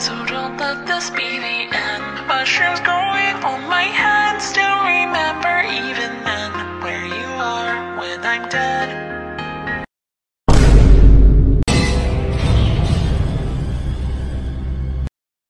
So don't let this be the end. Mushrooms growing on my head. Still remember even then where you are when I'm dead.